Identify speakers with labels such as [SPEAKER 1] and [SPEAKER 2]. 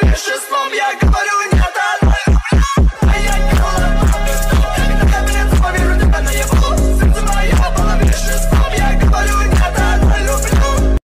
[SPEAKER 1] prawie wszystko jak gorąc